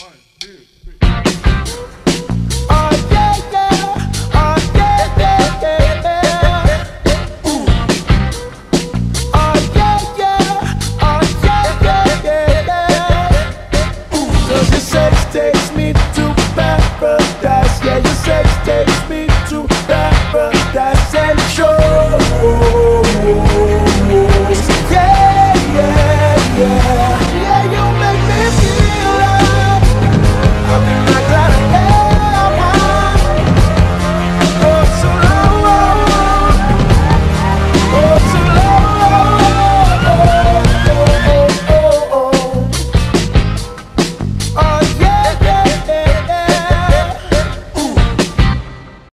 One, two.